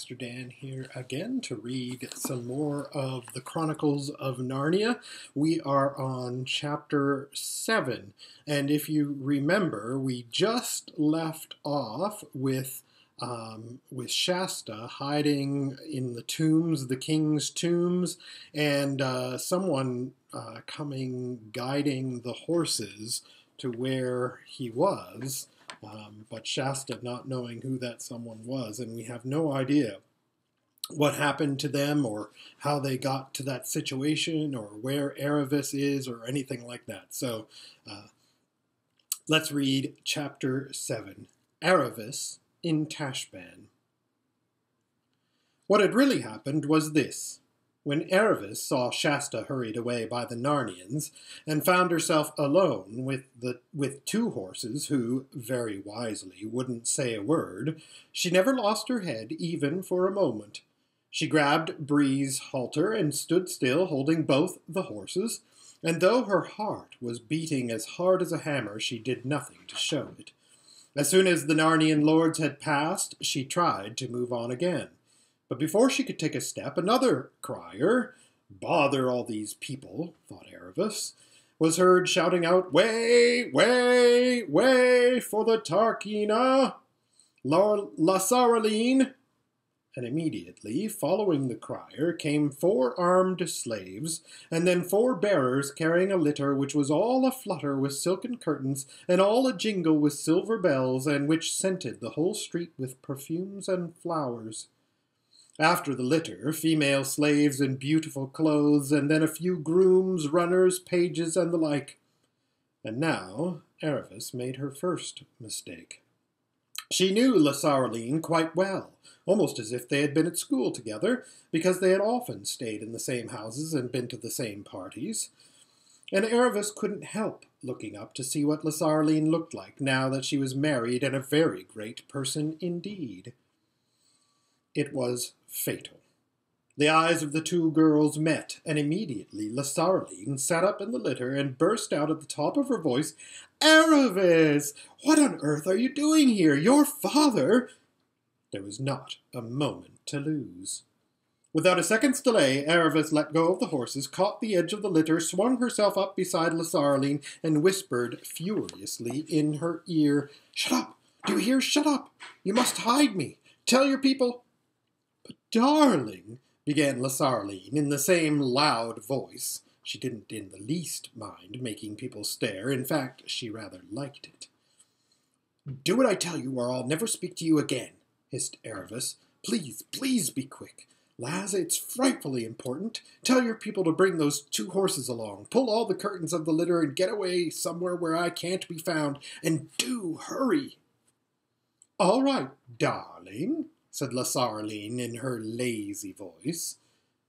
Master Dan here again to read some more of the Chronicles of Narnia. We are on chapter 7, and if you remember, we just left off with um, with Shasta hiding in the tombs, the king's tombs, and uh, someone uh, coming guiding the horses to where he was. Um, but Shasta not knowing who that someone was, and we have no idea what happened to them or how they got to that situation or where Aravis is or anything like that. So uh, let's read chapter 7 Aravis in Tashbaan. What had really happened was this. When Aravis saw Shasta hurried away by the Narnians, and found herself alone with the with two horses who, very wisely, wouldn't say a word, she never lost her head even for a moment. She grabbed Bree's halter and stood still, holding both the horses, and though her heart was beating as hard as a hammer, she did nothing to show it. As soon as the Narnian lords had passed, she tried to move on again. But before she could take a step, another crier, bother all these people, thought Aravis, was heard shouting out, Way, way, way for the Tarkheena, Lasaraleen! And immediately, following the crier, came four armed slaves, and then four bearers carrying a litter which was all aflutter with silken curtains, and all a jingle with silver bells, and which scented the whole street with perfumes and flowers. After the litter, female slaves in beautiful clothes, and then a few grooms, runners, pages, and the like. And now Aravis made her first mistake. She knew Lasaraleen quite well, almost as if they had been at school together, because they had often stayed in the same houses and been to the same parties. And Aravis couldn't help looking up to see what Lasaraleen looked like now that she was married and a very great person indeed. It was fatal. The eyes of the two girls met, and immediately Lasaraleen sat up in the litter and burst out at the top of her voice, Aravis! What on earth are you doing here? Your father! There was not a moment to lose. Without a second's delay, Aravis let go of the horses, caught the edge of the litter, swung herself up beside Lasaraleen, and whispered furiously in her ear, Shut up! Do you hear? Shut up! You must hide me! Tell your people darling, began Lasaraleen in the same loud voice. She didn't in the least mind making people stare. In fact, she rather liked it. Do what I tell you, or I'll never speak to you again, hissed Aravis. Please, please be quick. Laz, it's frightfully important. Tell your people to bring those two horses along. Pull all the curtains of the litter and get away somewhere where I can't be found. And do hurry. All right, darling, said Lasaraleen in her lazy voice.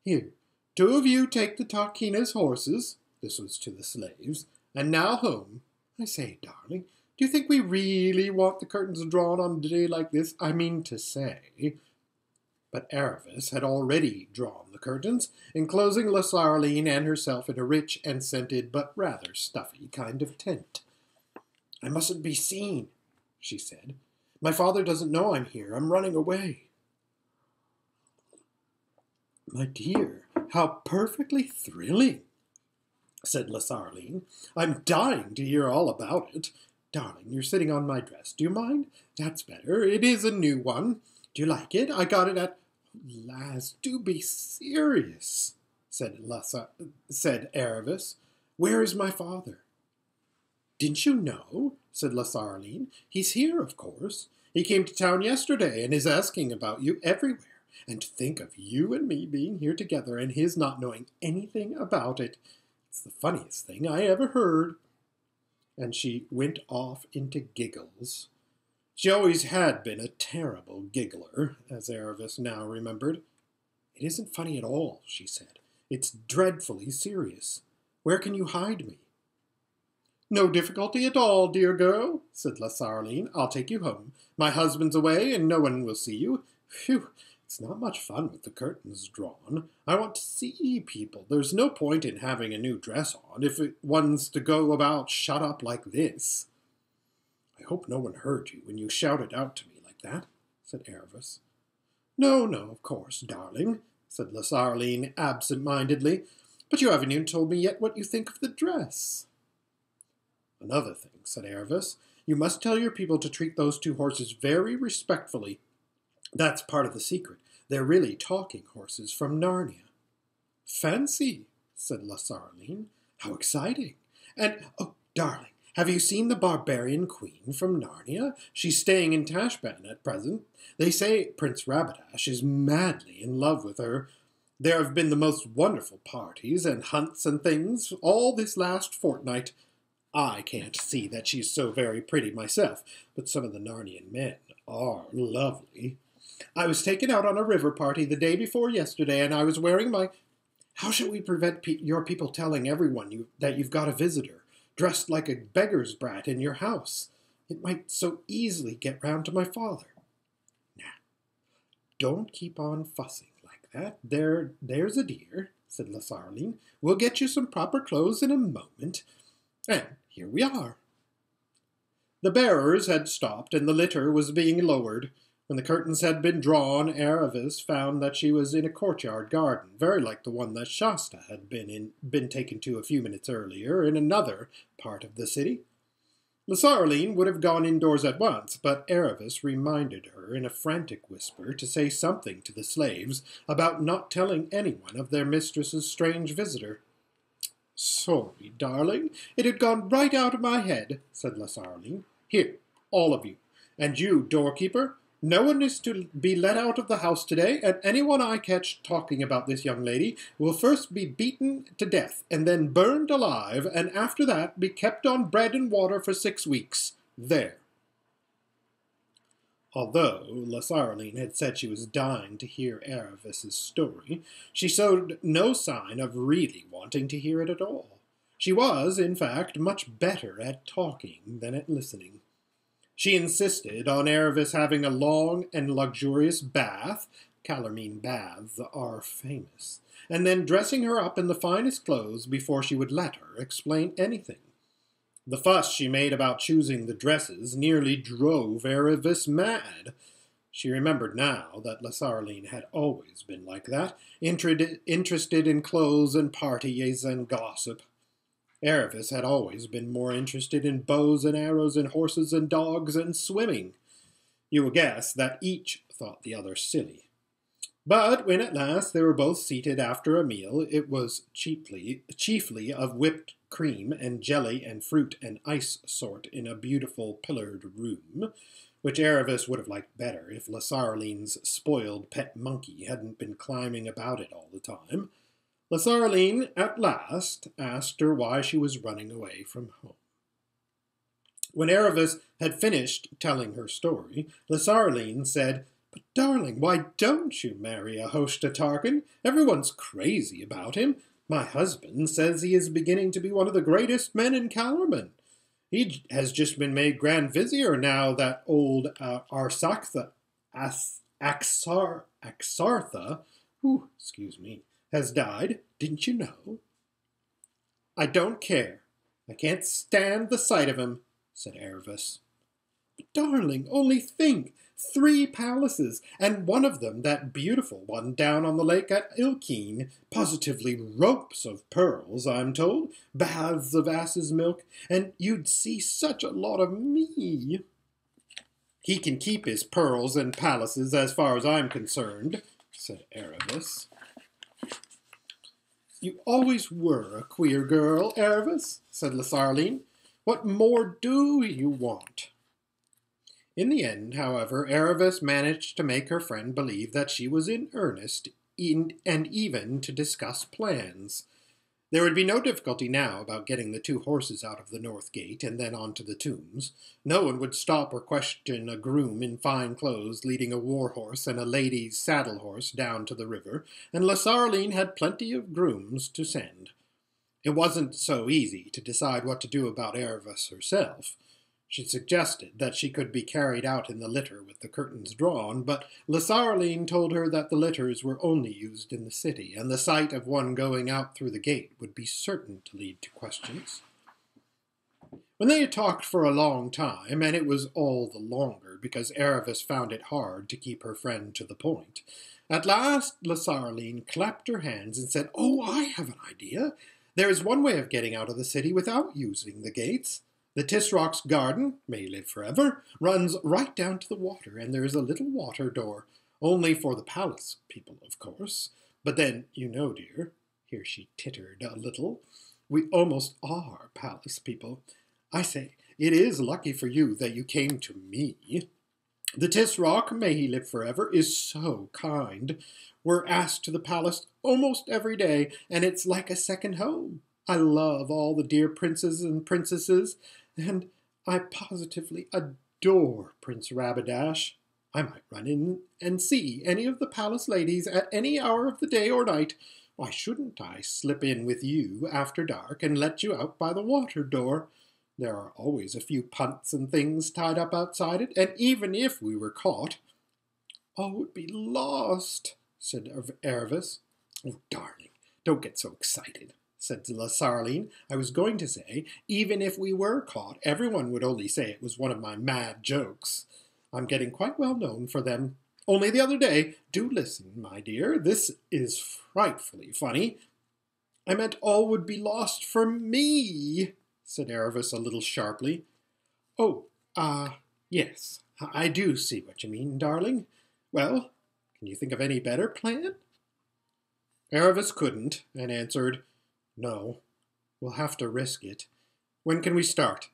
Here, two of you take the Tarkheena's horses, this was to the slaves, and now home. I say, darling, do you think we really want the curtains drawn on a day like this? I mean to say. But Aravis had already drawn the curtains, enclosing Lasaraleen and herself in a rich and scented but rather stuffy kind of tent. I mustn't be seen, she said. My father doesn't know I'm here. I'm running away. My dear, how perfectly thrilling, said Lasaraleen. I'm dying to hear all about it. Darling, you're sitting on my dress. Do you mind? That's better. It is a new one. Do you like it? I got it at... Laz, do be serious, said Lassa, said Aravis. Where is my father? Didn't you know? said Lasaraleen. He's here, of course. He came to town yesterday and is asking about you everywhere. And to think of you and me being here together and his not knowing anything about it. It's the funniest thing I ever heard. And she went off into giggles. She always had been a terrible giggler, as Aravis now remembered. It isn't funny at all, she said. It's dreadfully serious. Where can you hide me? No difficulty at all, dear girl, said Lasaraleen. I'll take you home. My husband's away, and no one will see you. Phew, it's not much fun with the curtains drawn. I want to see people. There's no point in having a new dress on if it, one's to go about shut up like this. I hope no one heard you when you shouted out to me like that, said Aravis. No, no, of course, darling, said Lasaraleen absent-mindedly, but you haven't even told me yet what you think of the dress. Another thing, said Aravis, you must tell your people to treat those two horses very respectfully. That's part of the secret. They're really talking horses from Narnia. Fancy, said Lasaraleen. How exciting! And, oh, darling, have you seen the barbarian queen from Narnia? She's staying in Tashbaan at present. They say Prince Rabadash is madly in love with her. There have been the most wonderful parties and hunts and things all this last fortnight. I can't see that she's so very pretty myself, but some of the Narnian men are lovely. I was taken out on a river party the day before yesterday, and I was wearing my. How shall we prevent pe- your people telling everyone you, that you've got a visitor, dressed like a beggar's brat in your house? It might so easily get round to my father. Now, don't keep on fussing like that. There, there's a dear, said Lasaraleen. We'll get you some proper clothes in a moment. And here we are. The bearers had stopped, and the litter was being lowered. When the curtains had been drawn, Aravis found that she was in a courtyard garden, very like the one that Shasta had been in, been taken to a few minutes earlier in another part of the city. Lasaraleen would have gone indoors at once, but Aravis reminded her in a frantic whisper to say something to the slaves about not telling anyone of their mistress's strange visitor. Sorry, darling. It had gone right out of my head, said Lasaraleen. Here, all of you. And you, doorkeeper, no one is to be let out of the house today, and anyone I catch talking about this young lady will first be beaten to death, and then burned alive, and after that be kept on bread and water for six weeks. There. Although Lasaraleen had said she was dying to hear Aravis's story, she showed no sign of really wanting to hear it at all. She was, in fact, much better at talking than at listening. She insisted on Aravis having a long and luxurious bath Calormene baths are famous, and then dressing her up in the finest clothes before she would let her explain anything. The fuss she made about choosing the dresses nearly drove Aravis mad. She remembered now that Lasaraleen had always been like that, interested in clothes and parties and gossip. Aravis had always been more interested in bows and arrows and horses and dogs and swimming. You will guess that each thought the other silly. But when at last they were both seated after a meal, it was chiefly, chiefly of whipped cream and jelly and fruit and ice sort in a beautiful pillared room, which Aravis would have liked better if Lasaraleen's spoiled pet monkey hadn't been climbing about it all the time. Lasaraleen at last asked her why she was running away from home. When Aravis had finished telling her story, Lasaraleen said, But darling, why don't you marry Ahoshta Tarkaan? Everyone's crazy about him. My husband says he is beginning to be one of the greatest men in Calormen. He has just been made Grand Vizier now that old uh, Arsaktha, As, Axar, Axartha, whew, excuse me, has died. Didn't you know? I don't care. I can't stand the sight of him, said Aravis. But darling, only think! Three palaces, and one of them, that beautiful one down on the lake at Ilkeen, positively ropes of pearls, I'm told, baths of ass's milk, and you'd see such a lot of me. He can keep his pearls and palaces as far as I'm concerned, said Aravis. You always were a queer girl, Aravis, said Lasaraleen. What more do you want? In the end, however, Aravis managed to make her friend believe that she was in earnest in, and even to discuss plans. There would be no difficulty now about getting the two horses out of the north gate and then on to the tombs. No one would stop or question a groom in fine clothes leading a war horse and a lady's saddle horse down to the river, and Lasaraleen had plenty of grooms to send. It wasn't so easy to decide what to do about Aravis herself. She suggested that she could be carried out in the litter with the curtains drawn, but Lasaraleen told her that the litters were only used in the city, and the sight of one going out through the gate would be certain to lead to questions. When they had talked for a long time, and it was all the longer because Aravis found it hard to keep her friend to the point, at last Lasaraleen clapped her hands and said, Oh, I have an idea. There is one way of getting out of the city without using the gates. The Tisroc's garden, may live forever, runs right down to the water, and there is a little water door, only for the palace people, of course. But then, you know, dear, here she tittered a little, we almost are palace people. I say, it is lucky for you that you came to me. The Tisroc, may he live forever, is so kind. We're asked to the palace almost every day, and it's like a second home. I love all the dear princes and princesses, and I positively adore Prince Rabadash. I might run in and see any of the palace ladies at any hour of the day or night. Why shouldn't I slip in with you after dark and let you out by the water door? There are always a few punts and things tied up outside it, and even if we were caught, all would be lost, said Aravis. Oh, darling, don't get so excited, said Lasaraleen. I was going to say, even if we were caught, everyone would only say it was one of my mad jokes. I'm getting quite well known for them. Only the other day, do listen, my dear, this is frightfully funny. I meant all would be lost for me, said Aravis a little sharply. Oh, ah, uh, yes, I do see what you mean, darling. Well, can you think of any better plan? Aravis couldn't, and answered, No, we'll have to risk it. When can we start?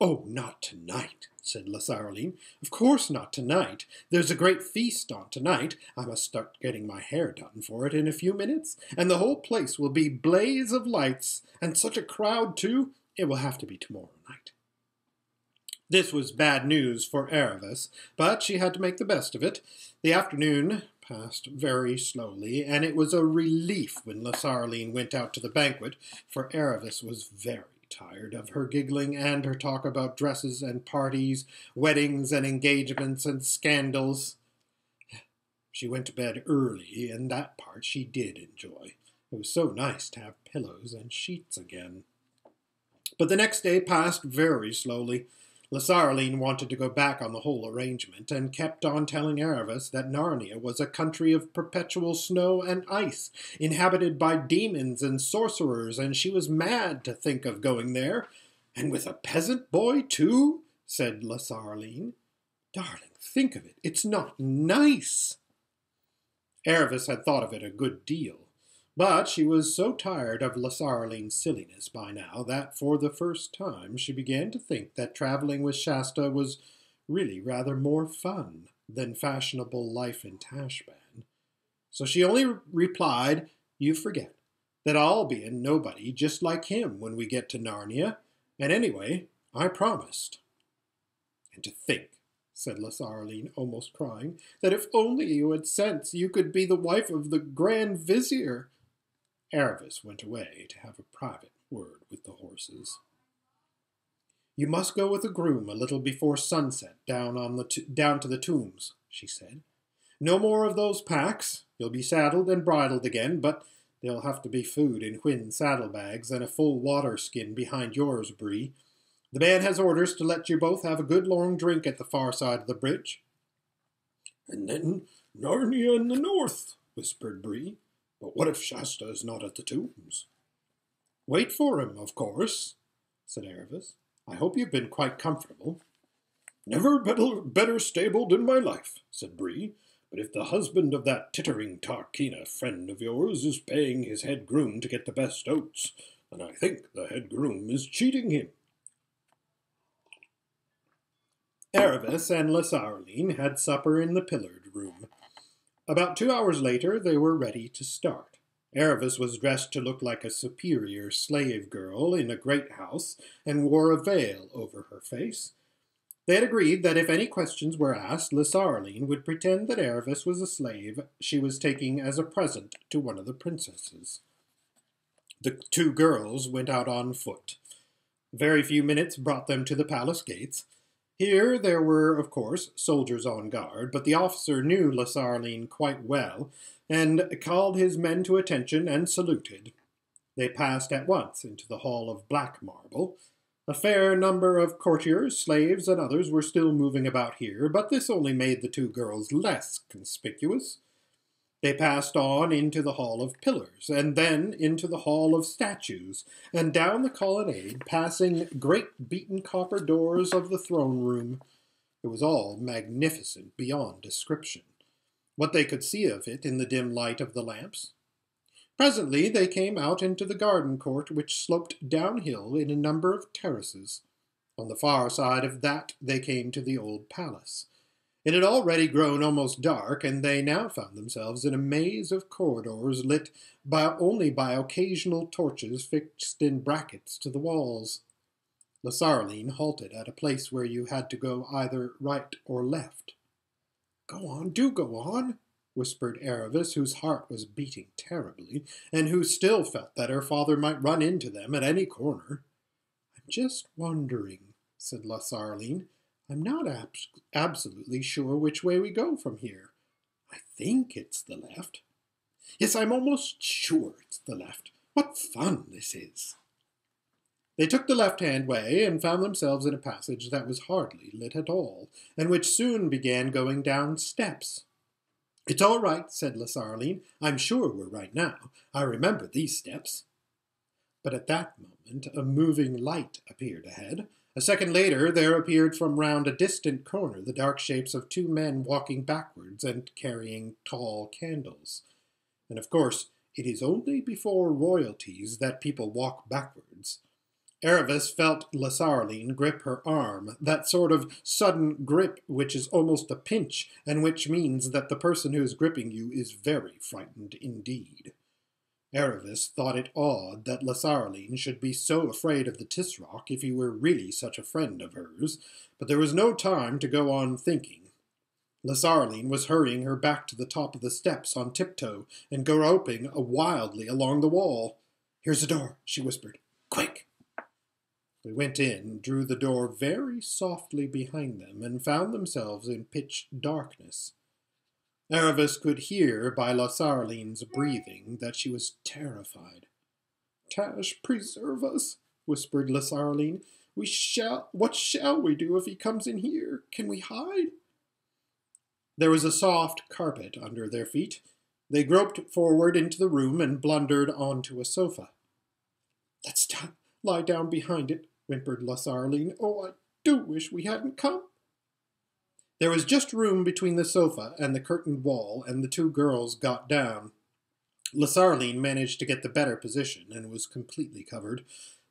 Oh, not tonight, said Lasaraleen. Of course not tonight. There's a great feast on tonight. I must start getting my hair done for it in a few minutes, and the whole place will be blaze of lights, and such a crowd, too. It will have to be tomorrow night. This was bad news for Aravis, but she had to make the best of it. The afternoon passed very slowly, and it was a relief when Lasaraleen went out to the banquet, for Aravis was very tired of her giggling and her talk about dresses and parties, weddings and engagements and scandals. She went to bed early, and that part she did enjoy. It was so nice to have pillows and sheets again. But the next day passed very slowly. Lasaraleen wanted to go back on the whole arrangement, and kept on telling Aravis that Narnia was a country of perpetual snow and ice, inhabited by demons and sorcerers, and she was mad to think of going there. And with a peasant boy, too? said Lasaraleen. Darling, think of it. It's not nice. Aravis had thought of it a good deal. But she was so tired of Lasaraleen's silliness by now that for the first time she began to think that traveling with Shasta was really rather more fun than fashionable life in Tashbaan. So she only replied, You forget that I'll be a nobody just like him when we get to Narnia, and anyway, I promised. And to think, said Lasaraleen, almost crying, that if only you had sense you could be the wife of the Grand Vizier. Aravis went away to have a private word with the horses. You must go with the groom a little before sunset down, on the t- down to the tombs, she said. No more of those packs. You'll be saddled and bridled again, but there'll have to be food in Hwin's saddlebags and a full water skin behind yours, Bree. The man has orders to let you both have a good long drink at the far side of the bridge. And then Narnia in the north, whispered Bree. But what if Shasta is not at the tombs? Wait for him, of course, said Aravis. I hope you've been quite comfortable. Never better, better stabled in my life, said Bree. But if the husband of that tittering Tarkheena friend of yours is paying his head groom to get the best oats, then I think the head groom is cheating him. Aravis and Lasaraleen had supper in the pillared room. About two hours later, they were ready to start. Aravis was dressed to look like a superior slave girl in a great house, and wore a veil over her face. They had agreed that if any questions were asked, Lasaraleen would pretend that Aravis was a slave she was taking as a present to one of the princesses. The two girls went out on foot. Very few minutes brought them to the palace gates. Here there were, of course, soldiers on guard, but the officer knew Lasaraleen quite well, and called his men to attention and saluted. They passed at once into the hall of black marble. A fair number of courtiers, slaves, and others were still moving about here, but this only made the two girls less conspicuous. They passed on into the Hall of Pillars, and then into the Hall of Statues, and down the colonnade, passing great beaten copper doors of the throne room. It was all magnificent beyond description, what they could see of it in the dim light of the lamps. Presently they came out into the garden court, which sloped downhill in a number of terraces. On the far side of that they came to the old palace. It had already grown almost dark, and they now found themselves in a maze of corridors lit by only by occasional torches fixed in brackets to the walls. Lasaraleen halted at a place where you had to go either right or left. Go on, do go on, whispered Aravis, whose heart was beating terribly, and who still felt that her father might run into them at any corner. I'm just wondering, said Lasaraleen. I'm not ab- absolutely sure which way we go from here. I think it's the left. Yes, I'm almost sure it's the left. What fun this is! They took the left-hand way and found themselves in a passage that was hardly lit at all, and which soon began going down steps. It's all right, said Lasaraleen. I'm sure we're right now. I remember these steps. But at that moment a moving light appeared ahead, a second later, there appeared from round a distant corner the dark shapes of two men walking backwards and carrying tall candles. And of course, it is only before royalties that people walk backwards. Aravis felt Lasaraleen grip her arm, that sort of sudden grip which is almost a pinch, and which means that the person who is gripping you is very frightened indeed. Aravis thought it odd that Lasaraleen should be so afraid of the Tisroc if he were really such a friend of hers, but there was no time to go on thinking. Lasaraleen was hurrying her back to the top of the steps on tiptoe and groping wildly along the wall. Here's a door, she whispered. Quick! They went in, drew the door very softly behind them, and found themselves in pitch darkness. Aravis could hear by Lasaraleen's breathing that she was terrified. Tash, preserve us, whispered Lasaraleen. We shall what shall we do if he comes in here? Can we hide? There was a soft carpet under their feet. They groped forward into the room and blundered onto a sofa. Let's lie down behind it, whimpered Lasaraleen. Oh, I do wish we hadn't come. There was just room between the sofa and the curtained wall, and the two girls got down. Lasaraleen managed to get the better position and was completely covered.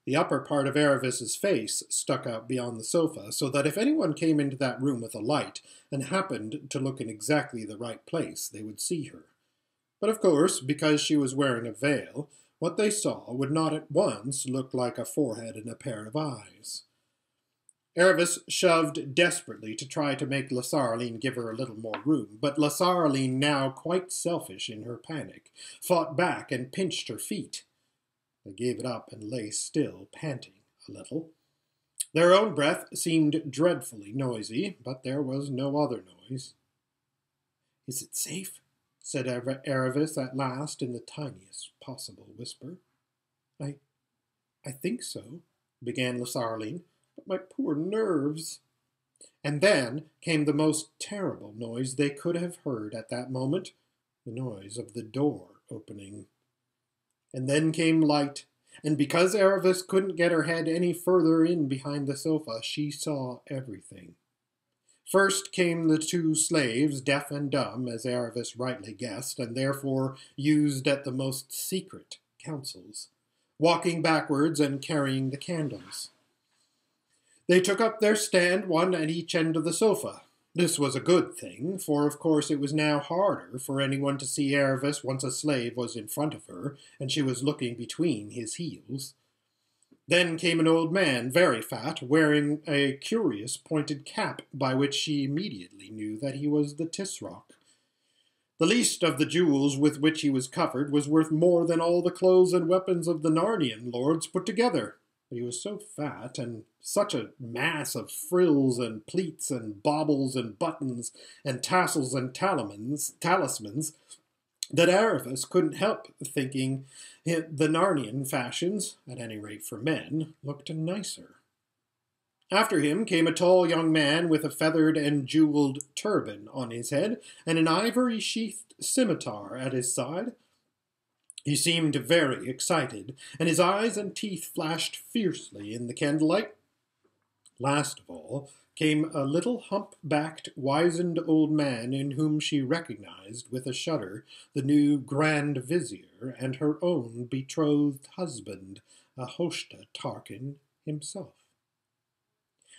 The upper part of Aravis's face stuck out beyond the sofa, so that if anyone came into that room with a light and happened to look in exactly the right place, they would see her. But of course, because she was wearing a veil, what they saw would not at once look like a forehead and a pair of eyes. Aravis shoved desperately to try to make Lasaraleen give her a little more room, but Lasaraleen, now quite selfish in her panic, fought back and pinched her feet. They gave it up and lay still, panting a little. Their own breath seemed dreadfully noisy, but there was no other noise. Is it safe? said Aravis at last in the tiniest possible whisper. I I think so, began Lasaraleen my poor nerves. And then came the most terrible noise they could have heard at that moment the noise of the door opening. And then came light, and because Aravis couldn't get her head any further in behind the sofa, she saw everything. First came the two slaves, deaf and dumb, as Aravis rightly guessed, and therefore used at the most secret councils, walking backwards and carrying the candles. They took up their stand one at each end of the sofa. This was a good thing, for of course it was now harder for anyone to see Aravis once a slave was in front of her, and she was looking between his heels. Then came an old man, very fat, wearing a curious pointed cap, by which she immediately knew that he was the Tisroc. The least of the jewels with which he was covered was worth more than all the clothes and weapons of the Narnian lords put together but he was so fat and such a mass of frills and pleats and baubles and buttons and tassels and talismans, talismans that Aravis couldn't help thinking the Narnian fashions, at any rate for men, looked nicer. After him came a tall young man with a feathered and jeweled turban on his head and an ivory sheathed scimitar at his side. He seemed very excited, and his eyes and teeth flashed fiercely in the candlelight. Last of all came a little hump-backed, wizened old man in whom she recognized with a shudder the new Grand Vizier and her own betrothed husband, Ahoshta Tarkaan himself.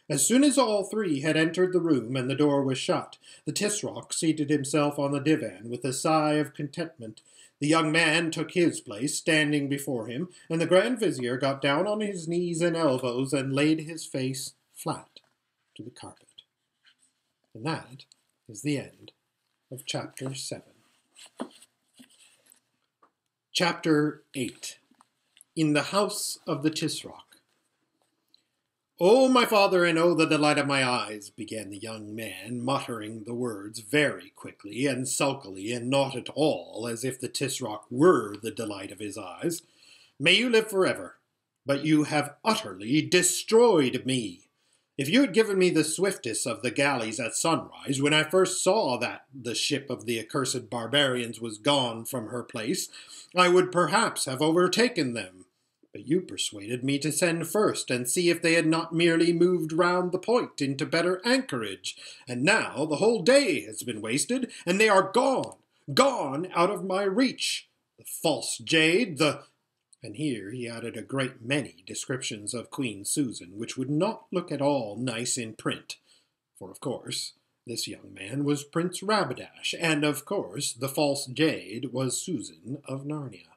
As soon as all three had entered the room and the door was shut, the Tisroc seated himself on the divan with a sigh of contentment. The young man took his place, standing before him, and the Grand Vizier got down on his knees and elbows and laid his face flat to the carpet. And that is the end of chapter 7. Chapter 8 In the House of the Tisroc. Oh, my father, and oh, the delight of my eyes, began the young man, muttering the words very quickly and sulkily, and not at all as if the Tisroc were the delight of his eyes. May you live forever, but you have utterly destroyed me. If you had given me the swiftest of the galleys at sunrise, when I first saw that the ship of the accursed barbarians was gone from her place, I would perhaps have overtaken them but you persuaded me to send first and see if they had not merely moved round the point into better anchorage. And now the whole day has been wasted, and they are gone, gone out of my reach. The false jade, the and here he added a great many descriptions of Queen Susan, which would not look at all nice in print. For, of course, this young man was Prince Rabadash, and, of course, the false jade was Susan of Narnia.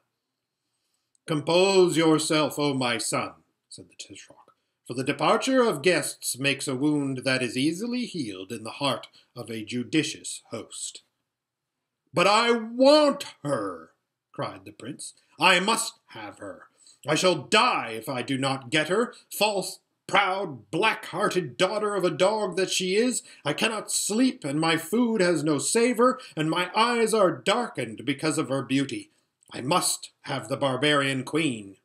Compose yourself, O my son, said the Tisroc, for the departure of guests makes a wound that is easily healed in the heart of a judicious host. But I want her, cried the prince. I must have her. I shall die if I do not get her, false, proud, black-hearted daughter of a dog that she is. I cannot sleep, and my food has no savour, and my eyes are darkened because of her beauty. I must have the barbarian queen.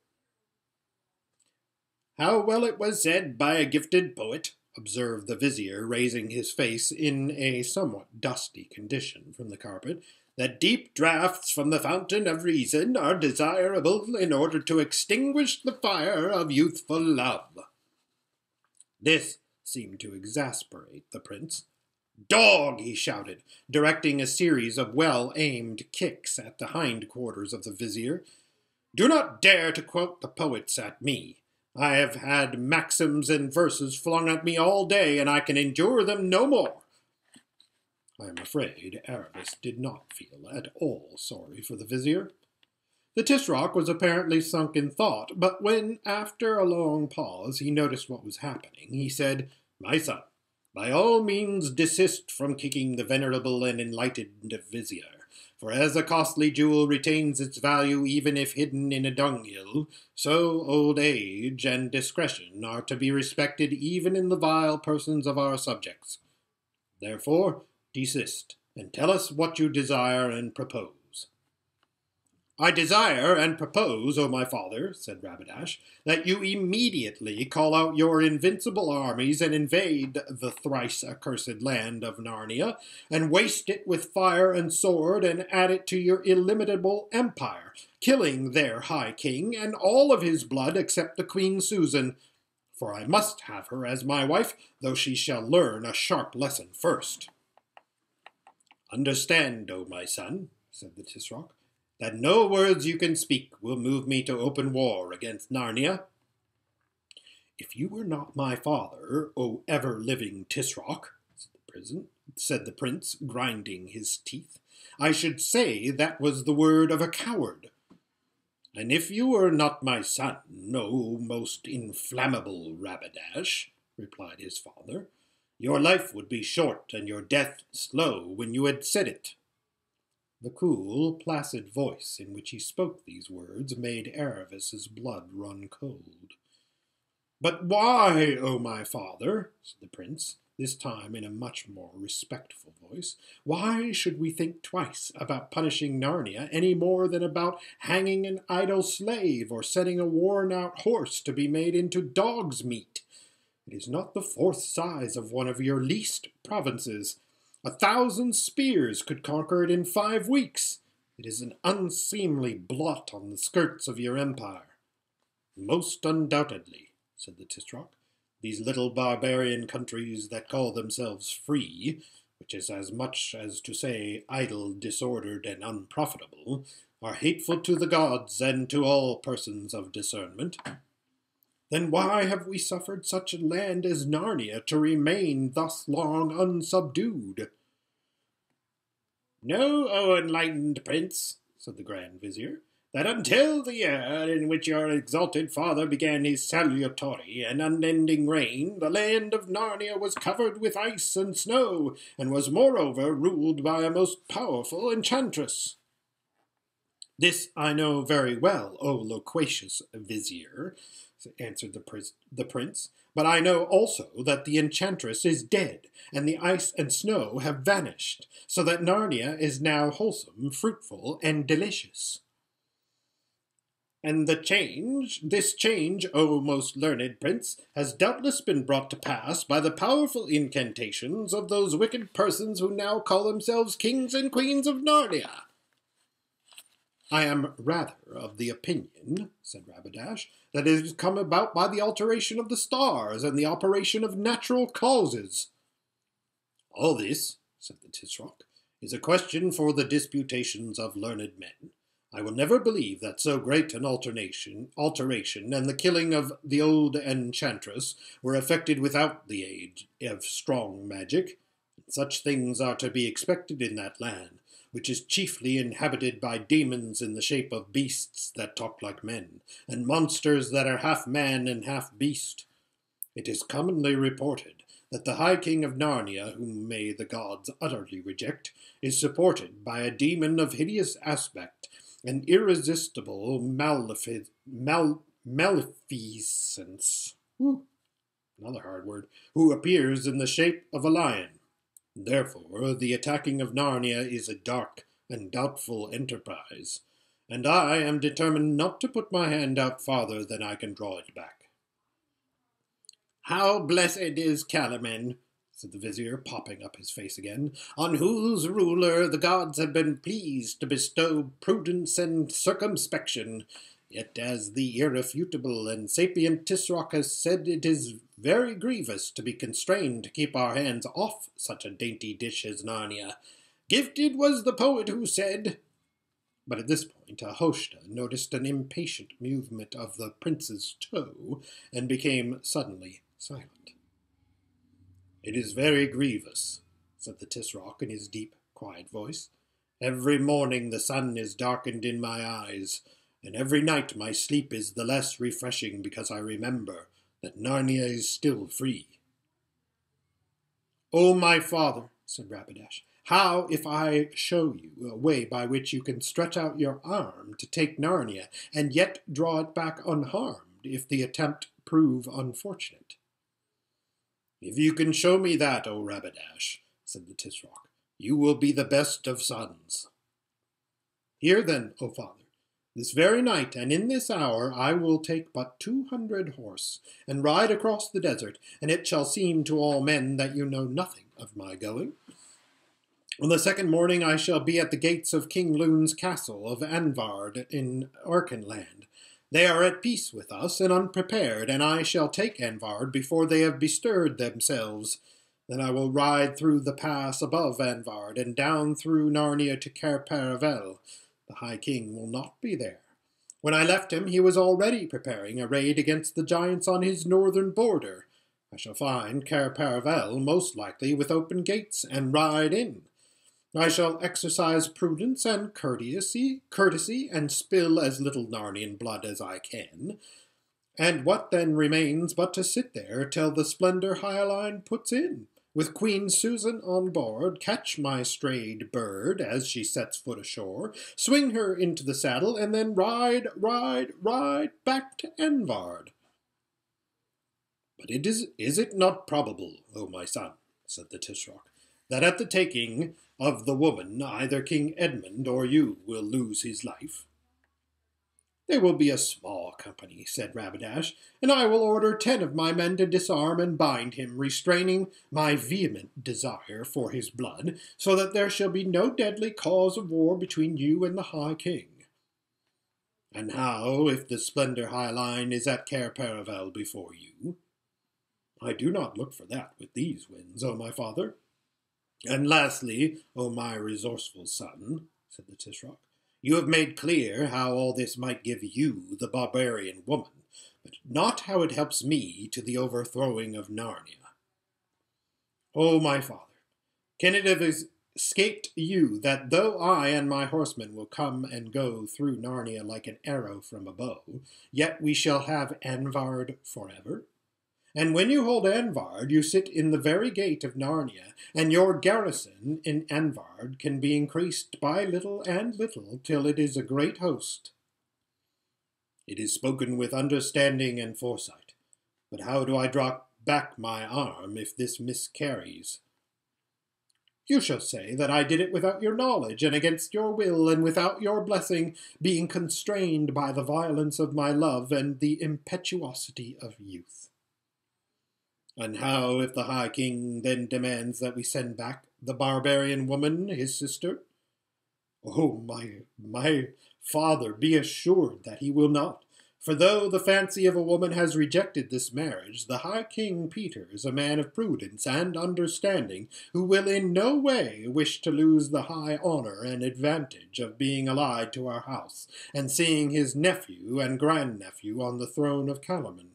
How well it was said by a gifted poet, observed the vizier, raising his face in a somewhat dusty condition from the carpet, that deep draughts from the fountain of reason are desirable in order to extinguish the fire of youthful love. This seemed to exasperate the prince, Dog! he shouted, directing a series of well aimed kicks at the hind quarters of the vizier. Do not dare to quote the poets at me. I have had maxims and verses flung at me all day, and I can endure them no more. I am afraid Aravis did not feel at all sorry for the vizier. The Tisroc was apparently sunk in thought, but when, after a long pause, he noticed what was happening, he said, My son, by all means desist from kicking the venerable and enlightened vizier, for as a costly jewel retains its value even if hidden in a dunghill, so old age and discretion are to be respected even in the vile persons of our subjects. Therefore, desist, and tell us what you desire and propose. I desire and propose, O my father, said Rabadash, that you immediately call out your invincible armies and invade the thrice accursed land of Narnia, and waste it with fire and sword, and add it to your illimitable empire, killing their high king and all of his blood except the Queen Susan. For I must have her as my wife, though she shall learn a sharp lesson first. Understand, O my son, said the Tisroc, that no words you can speak will move me to open war against Narnia. If you were not my father, O ever-living Tisroc, said the, prison, said the prince, grinding his teeth, I should say that was the word of a coward. And if you were not my son, O most inflammable Rabadash, replied his father, your life would be short and your death slow when you had said it. The cool, placid voice in which he spoke these words made Aravis's blood run cold. But why, O oh my father, said the prince, this time in a much more respectful voice, why should we think twice about punishing Narnia any more than about hanging an idle slave or setting a worn-out horse to be made into dog's meat? It is not the fourth size of one of your least provinces. A thousand spears could conquer it in five weeks. It is an unseemly blot on the skirts of your empire. Most undoubtedly, said the Tisroc. These little barbarian countries that call themselves free, which is as much as to say idle, disordered, and unprofitable, are hateful to the gods and to all persons of discernment. Then why have we suffered such a land as Narnia to remain thus long unsubdued? Know, O enlightened prince, said the Grand Vizier, that until the year in which your exalted father began his salutary and unending reign, the land of Narnia was covered with ice and snow, and was moreover ruled by a most powerful enchantress. This I know very well, O loquacious vizier, answered the, prince, the prince, but I know also that the enchantress is dead, and the ice and snow have vanished, so that Narnia is now wholesome, fruitful, and delicious. And the change, this change, O most learned prince, has doubtless been brought to pass by the powerful incantations of those wicked persons who now call themselves kings and queens of Narnia. I am rather of the opinion, said Rabadash, that it has come about by the alteration of the stars and the operation of natural causes. All this, said the Tisroc, is a question for the disputations of learned men. I will never believe that so great an alternation, alteration and the killing of the old enchantress were effected without the aid of strong magic. Such things are to be expected in that land, which is chiefly inhabited by demons in the shape of beasts that talk like men, and monsters that are half man and half beast. It is commonly reported that the High King of Narnia, whom may the gods utterly reject, is supported by a demon of hideous aspect an irresistible malefic- mal- maleficence, hmm. another hard word, who appears in the shape of a lion. Therefore, the attacking of Narnia is a dark and doubtful enterprise, and I am determined not to put my hand out farther than I can draw it back. How blessed is Calormen, said the vizier, popping up his face again, on whose ruler the gods have been pleased to bestow prudence and circumspection. Yet, as the irrefutable and sapient Tisroc has said, it is very grievous to be constrained to keep our hands off such a dainty dish as Narnia. Gifted was the poet who said. But at this point, Ahoshta noticed an impatient movement of the prince's toe and became suddenly silent. It is very grievous, said the Tisroc in his deep, quiet voice. Every morning the sun is darkened in my eyes, and every night my sleep is the less refreshing because I remember that Narnia is still free. O oh, my father, said Rabadash, how if I show you a way by which you can stretch out your arm to take Narnia, and yet draw it back unharmed if the attempt prove unfortunate? If you can show me that, O Rabadash, said the Tisroc, you will be the best of sons. Here then, O father, this very night and in this hour I will take but two hundred horse, and ride across the desert, and it shall seem to all men that you know nothing of my going. On the second morning I shall be at the gates of King Lune's castle of Anvard in Archenland, they are at peace with us and unprepared, and I shall take Anvard before they have bestirred themselves. Then I will ride through the pass above Anvard and down through Narnia to Cair Paravel. The High King will not be there. When I left him, he was already preparing a raid against the giants on his northern border. I shall find Cair Paravel most likely with open gates and ride in. I shall exercise prudence and courtesy, courtesy, and spill as little Narnian blood as I can. And what then remains but to sit there till the splendor Hyaline puts in, with Queen Susan on board, catch my strayed bird as she sets foot ashore, swing her into the saddle, and then ride, ride, ride back to Anvard. But it is, is it not probable, O my son, said the Tisroc, that at the taking of the woman either King Edmund or you will lose his life. They will be a small company, said Rabadash, and I will order ten of my men to disarm and bind him, restraining my vehement desire for his blood, so that there shall be no deadly cause of war between you and the High King. And how if the Splendor Hyaline is at Cair Paravel before you? I do not look for that with these winds, O my father. And lastly, O my resourceful son, said the Tisroc, you have made clear how all this might give you, the barbarian woman, but not how it helps me to the overthrowing of Narnia. O my father, can it have escaped you that though I and my horsemen will come and go through Narnia like an arrow from a bow, yet we shall have Anvard forever? And when you hold Anvard, you sit in the very gate of Narnia, and your garrison in Anvard can be increased by little and little till it is a great host. It is spoken with understanding and foresight. But how do I draw back my arm if this miscarries? You shall say that I did it without your knowledge, and against your will, and without your blessing, being constrained by the violence of my love and the impetuosity of youth. And how if the High King then demands that we send back the barbarian woman, his sister? Oh, my, my father, be assured that he will not. For though the fancy of a woman has rejected this marriage, the High King Peter is a man of prudence and understanding, who will in no way wish to lose the high honour and advantage of being allied to our house, and seeing his nephew and grandnephew on the throne of Calormen.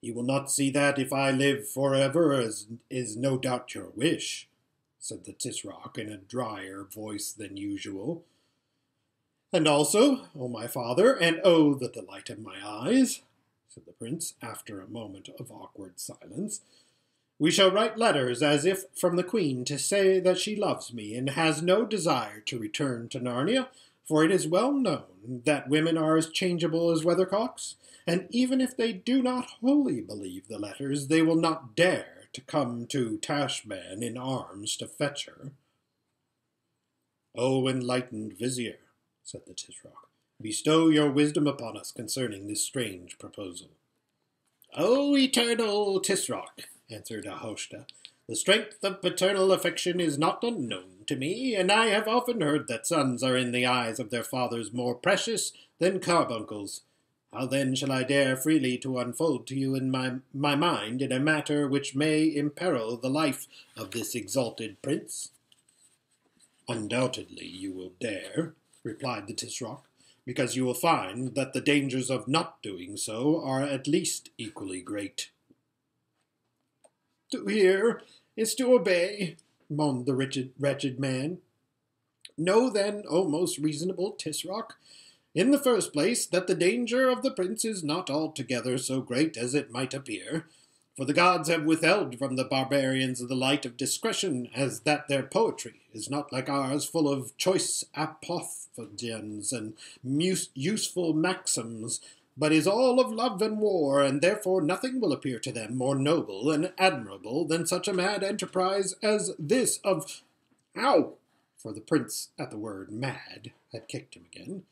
You will not see that if I live forever, as is no doubt your wish, said the Tisroc in a drier voice than usual. And also, O my father, and O the delight of my eyes, said the prince, after a moment of awkward silence, we shall write letters as if from the queen to say that she loves me and has no desire to return to Narnia, for it is well known that women are as changeable as weathercocks, and even if they do not wholly believe the letters, they will not dare to come to Tashbaan in arms to fetch her. O enlightened vizier, said the Tisroc, bestow your wisdom upon us concerning this strange proposal. O eternal Tisroc, answered Ahoshta, the strength of paternal affection is not unknown to me, and I have often heard that sons are in the eyes of their fathers more precious than carbuncles. How then shall I dare freely to unfold to you in my, my mind in a matter which may imperil the life of this exalted prince? Undoubtedly you will dare, replied the Tisroc, because you will find that the dangers of not doing so are at least equally great. To hear is to obey, moaned the wretched, wretched man. Know then, O most reasonable Tisroc, in the first place, that the danger of the prince is not altogether so great as it might appear, for the gods have withheld from the barbarians the light of discretion, as that their poetry is not like ours, full of choice apophthegms and useful maxims, but is all of love and war, and therefore nothing will appear to them more noble and admirable than such a mad enterprise as this of. Ow! For the prince, at the word mad, had kicked him again.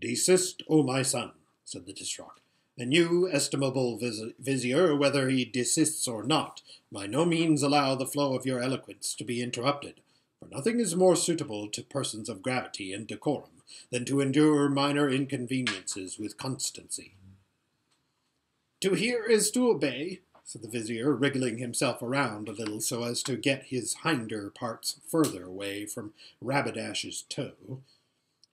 Desist, O my son, said the Tisroc, and you, estimable vizier, whether he desists or not, by no means allow the flow of your eloquence to be interrupted, for nothing is more suitable to persons of gravity and decorum than to endure minor inconveniences with constancy. To hear is to obey, said the vizier, wriggling himself around a little so as to get his hinder parts further away from Rabadash's toe.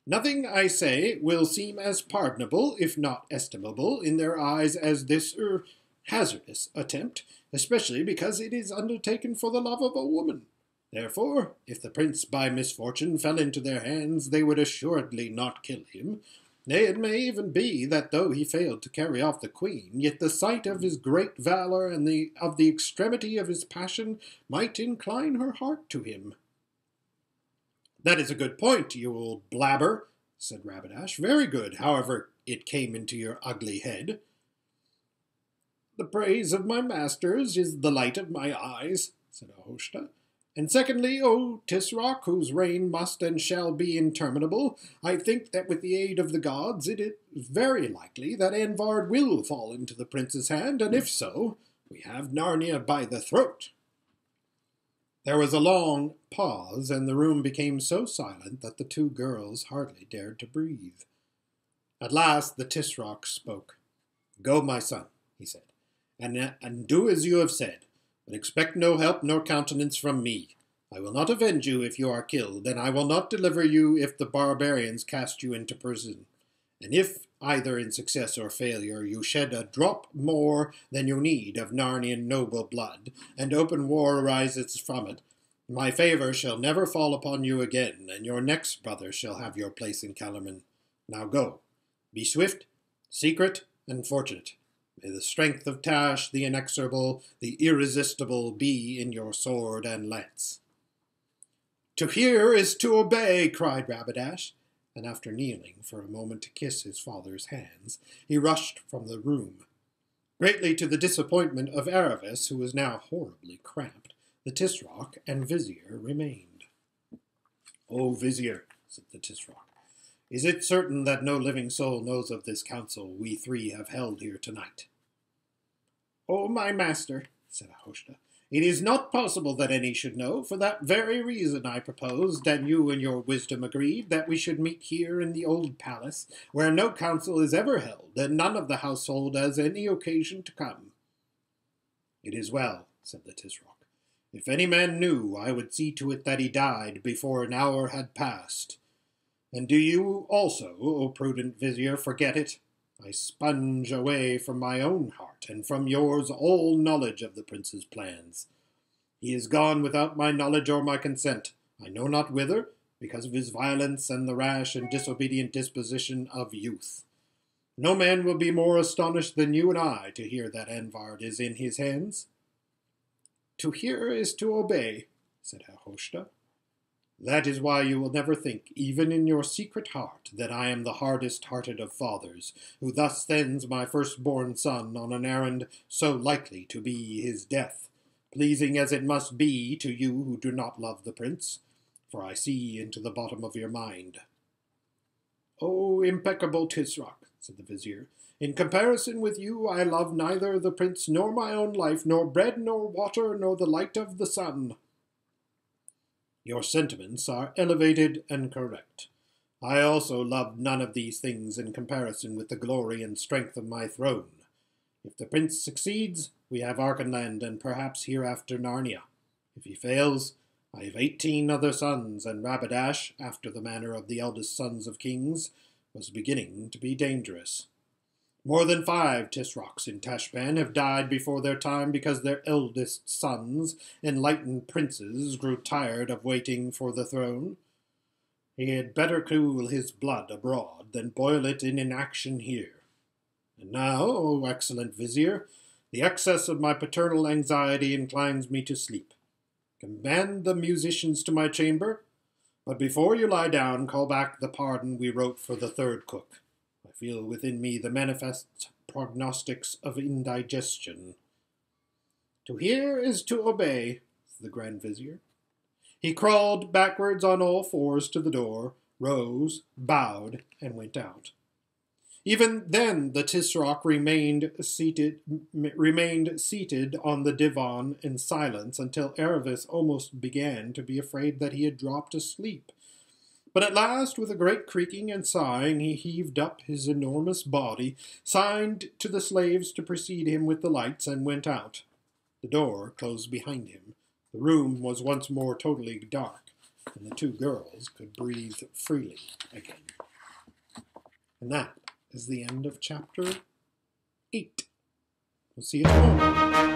Nothing, I say, will seem as pardonable, if not estimable, in their eyes as this er, hazardous attempt, especially because it is undertaken for the love of a woman. Therefore, if the prince by misfortune fell into their hands, they would assuredly not kill him. Nay, it may even be that though he failed to carry off the queen, yet the sight of his great valour and the, of the extremity of his passion might incline her heart to him, that is a good point, you old blabber, said Rabadash. Very good, however it came into your ugly head. The praise of my masters is the light of my eyes, said Ahoshta, And secondly, oh, O Tisroc, whose reign must and shall be interminable, I think that with the aid of the gods it is very likely that Anvard will fall into the prince's hand, and if so, we have Narnia by the throat. There was a long pause, and the room became so silent that the two girls hardly dared to breathe. At last the Tisroc spoke. Go, my son, he said, and, and do as you have said, but expect no help nor countenance from me. I will not avenge you if you are killed, and I will not deliver you if the barbarians cast you into prison. And if, either in success or failure, you shed a drop more than you need of Narnian noble blood, and open war arises from it, my favour shall never fall upon you again, and your next brother shall have your place in Calormen. Now go. Be swift, secret, and fortunate. May the strength of Tash, the inexorable, the irresistible, be in your sword and lance. To hear is to obey, cried Rabadash, and after kneeling for a moment to kiss his father's hands, he rushed from the room. Greatly to the disappointment of Aravis, who was now horribly cramped, the Tisroc and Vizier remained. O Vizier, said the Tisroc, is it certain that no living soul knows of this council we three have held here tonight? O my master, said Ahoshta, it is not possible that any should know. For that very reason I proposed, and you in your wisdom agreed, that we should meet here in the old palace, where no council is ever held, and none of the household has any occasion to come. It is well, said the Tisroc. If any man knew, I would see to it that he died before an hour had passed. And do you also, O prudent vizier, forget it? I sponge away from my own heart, and from yours all knowledge of the prince's plans. He is gone without my knowledge or my consent, I know not whither, because of his violence and the rash and disobedient disposition of youth. No man will be more astonished than you and I to hear that Anvard is in his hands. To hear is to obey, said Ahoshta. That is why you will never think, even in your secret heart, that I am the hardest hearted of fathers, who thus sends my first-born son on an errand so likely to be his death, pleasing as it must be to you who do not love the prince, for I see into the bottom of your mind. O impeccable Tisroc, said the vizier, in comparison with you I love neither the prince nor my own life, nor bread nor water, nor the light of the sun. Your sentiments are elevated and correct. I also love none of these things in comparison with the glory and strength of my throne. If the prince succeeds, we have Archenland and perhaps hereafter Narnia. If he fails, I have eighteen other sons, and Rabadash, after the manner of the eldest sons of kings, was beginning to be dangerous. More than five Tisrocs in Tashbaan have died before their time because their eldest sons, enlightened princes, grew tired of waiting for the throne. He had better cool his blood abroad than boil it in inaction here. And now, O excellent vizier, the excess of my paternal anxiety inclines me to sleep. Command the musicians to my chamber, but before you lie down, call back the pardon we wrote for the third cook feel within me the manifest prognostics of indigestion. To hear is to obey, said the Grand Vizier. He crawled backwards on all fours to the door, rose, bowed, and went out. Even then the Tisroc remained seated, remained seated on the divan in silence until Aravis almost began to be afraid that he had dropped asleep. But at last, with a great creaking and sighing, he heaved up his enormous body, signed to the slaves to precede him with the lights, and went out. The door closed behind him. The room was once more totally dark, and the two girls could breathe freely again. And that is the end of chapter 8. We'll see you tomorrow.